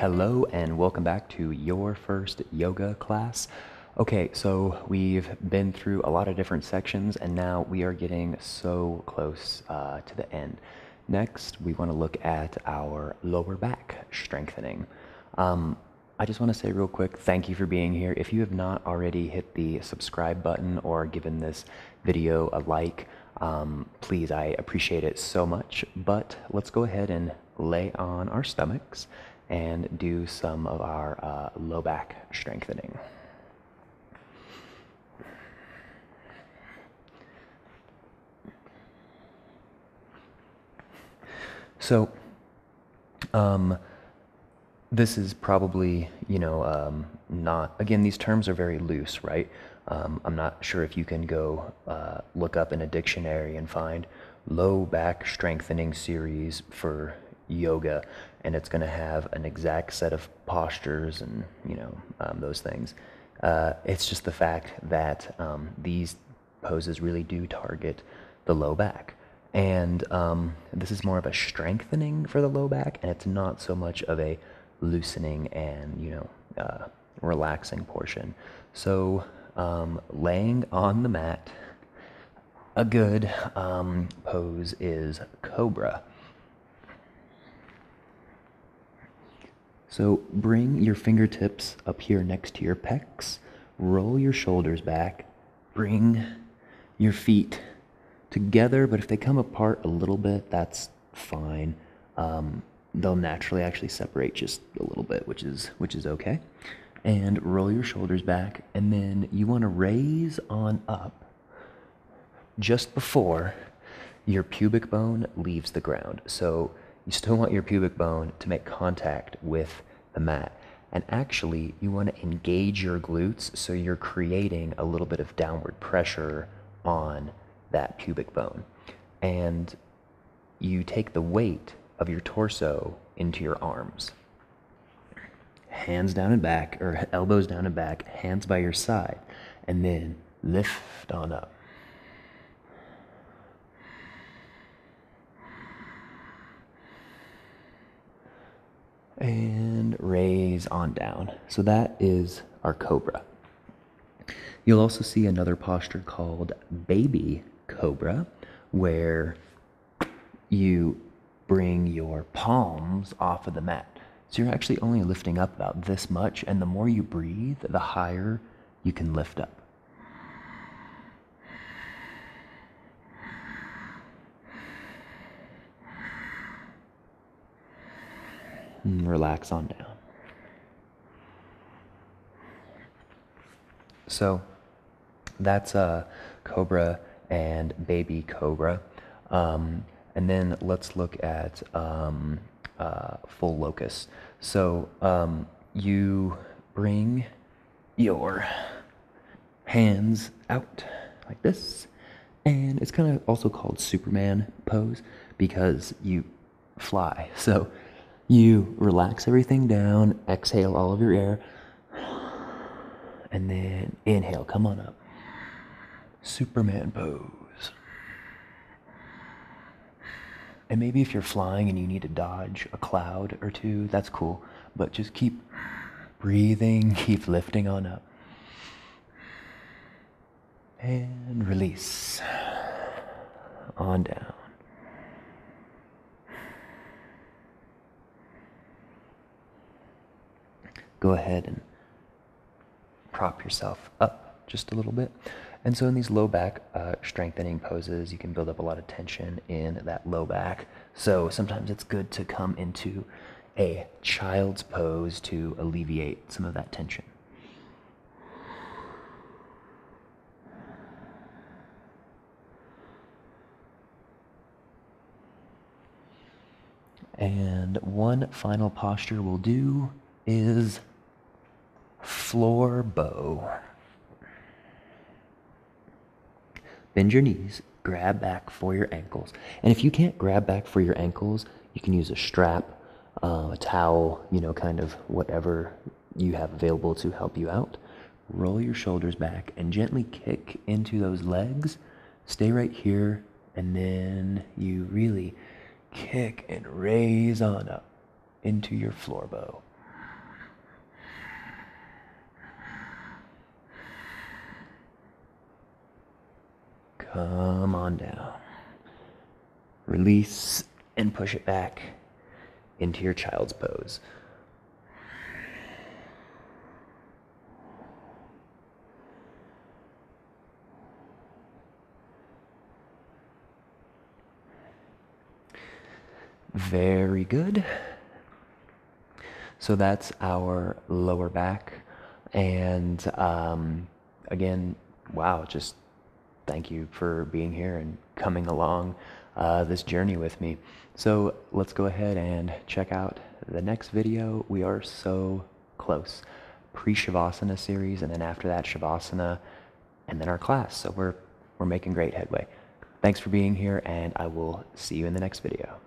Hello and welcome back to your first yoga class. Okay, so we've been through a lot of different sections and now we are getting so close uh, to the end. Next, we want to look at our lower back strengthening. Um, I just want to say real quick, thank you for being here. If you have not already hit the subscribe button or given this video a like, um, please, I appreciate it so much. But let's go ahead and lay on our stomachs and do some of our uh, low back strengthening. So, um, this is probably, you know, um, not, again, these terms are very loose, right? Um, I'm not sure if you can go uh, look up in a dictionary and find low back strengthening series for yoga and it's going to have an exact set of postures and you know um, those things. Uh, it's just the fact that um, these poses really do target the low back. And um, this is more of a strengthening for the low back and it's not so much of a loosening and you know uh, relaxing portion. So um, laying on the mat a good um, pose is cobra So bring your fingertips up here next to your pecs, roll your shoulders back, bring your feet together, but if they come apart a little bit, that's fine. Um, they'll naturally actually separate just a little bit, which is which is okay. And roll your shoulders back, and then you want to raise on up just before your pubic bone leaves the ground. So you still want your pubic bone to make contact with the mat. And actually, you want to engage your glutes so you're creating a little bit of downward pressure on that pubic bone. And you take the weight of your torso into your arms. Hands down and back, or elbows down and back, hands by your side, and then lift on up. and on down. So that is our cobra. You'll also see another posture called baby cobra, where you bring your palms off of the mat. So you're actually only lifting up about this much, and the more you breathe, the higher you can lift up. and relax on down. So that's a cobra and baby cobra. Um, and then let's look at um, uh, full Locust. So um, you bring your hands out like this. And it's kind of also called Superman pose because you fly. So you relax everything down, exhale all of your air, and then inhale, come on up. Superman pose. And maybe if you're flying and you need to dodge a cloud or two, that's cool. But just keep breathing, keep lifting on up. And release. On down. go ahead and prop yourself up just a little bit. And so in these low back uh, strengthening poses, you can build up a lot of tension in that low back. So sometimes it's good to come into a child's pose to alleviate some of that tension. And one final posture we'll do is floor bow. Bend your knees, grab back for your ankles. And if you can't grab back for your ankles, you can use a strap, uh, a towel, you know, kind of whatever you have available to help you out. Roll your shoulders back and gently kick into those legs. Stay right here, and then you really kick and raise on up into your floor bow. Come on down. Release and push it back into your child's pose. Very good. So that's our lower back. And um, again, wow, just thank you for being here and coming along uh, this journey with me. So let's go ahead and check out the next video. We are so close. Pre-Shavasana series, and then after that, Shavasana, and then our class. So we're, we're making great headway. Thanks for being here, and I will see you in the next video.